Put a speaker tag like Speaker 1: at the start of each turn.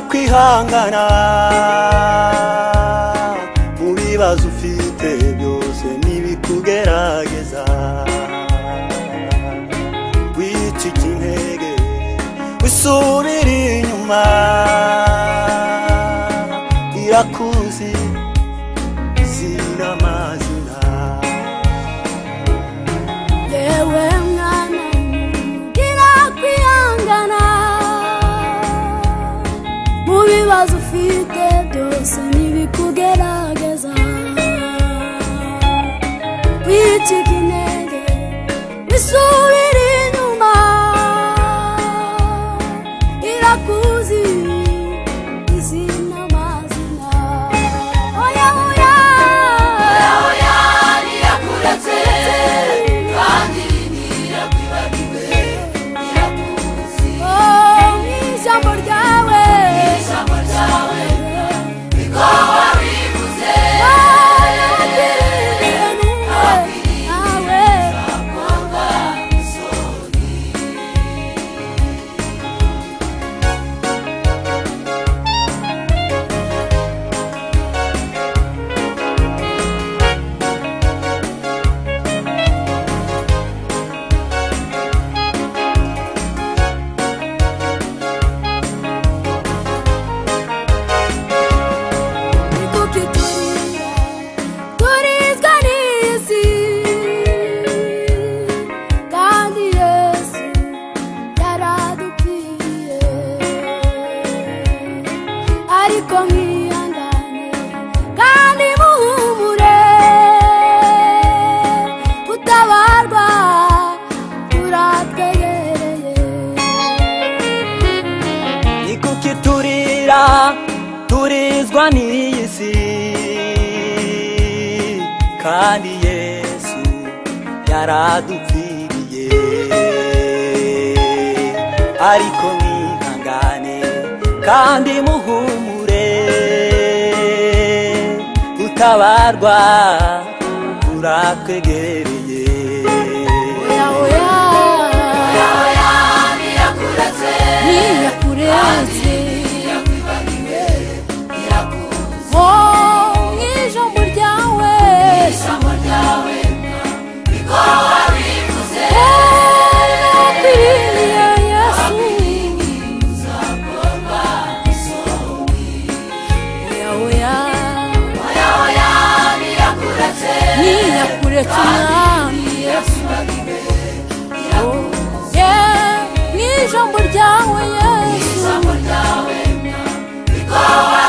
Speaker 1: kwihangana. Mu bibazo ufite byose ntibikugerageza wicika intege wisubira inyuma. Irakuzi
Speaker 2: bibazo ufite byose ntibikugerageza wicika intege wisubira turizwa
Speaker 1: n'iyi si kandi yesu yaradupfiriye. Ariko mwihangane kandi muhumure. Gutabarwa turatwegereye
Speaker 2: oya oya
Speaker 3: oya. Oya
Speaker 2: oya
Speaker 3: niyakuretse niyakuretse
Speaker 2: umwami yesu. Oh, Ni
Speaker 3: ijambo ryawe
Speaker 2: yesu. Ni ijambo ryawe bikora